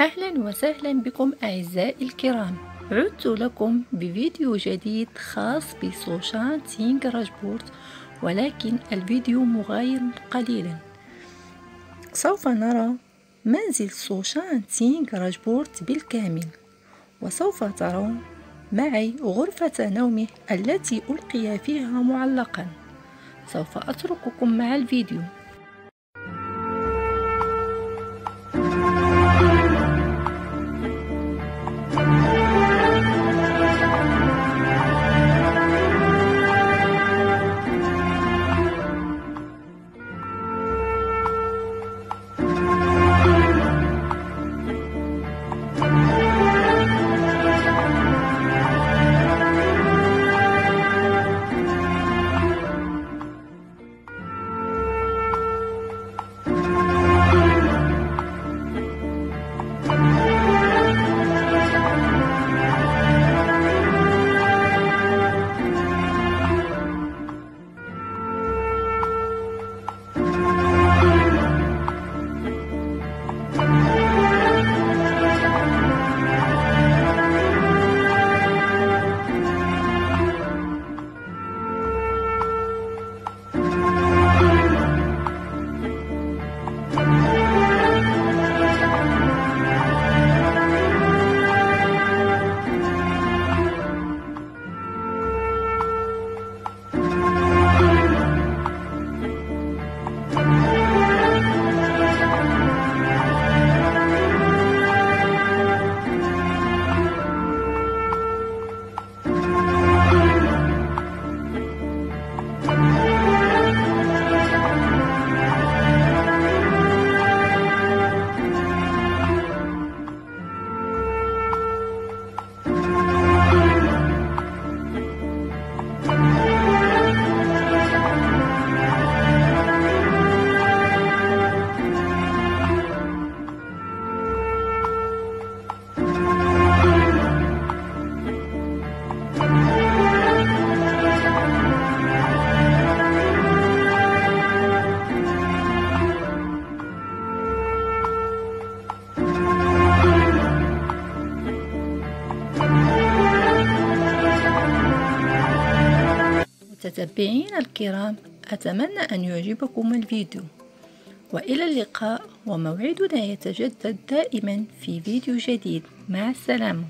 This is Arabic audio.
أهلا وسهلا بكم أعزائي الكرام. عدت لكم بفيديو جديد خاص بسوشان تينغ راجبورت ولكن الفيديو مغاير قليلا. سوف نرى منزل سوشان تينغ راجبورت بالكامل وسوف ترون معي غرفة نومه التي ألقي فيها معلقا. سوف أترككم مع الفيديو. متتبعين الكرام أتمنى أن يعجبكم الفيديو. وإلى اللقاء وموعدنا يتجدد دائما في فيديو جديد. مع السلامة.